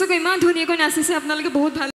সঁচাকৈ ইমান ধুনীয়াকৈ নাচিছে আপোনালোকে বহুত ভাল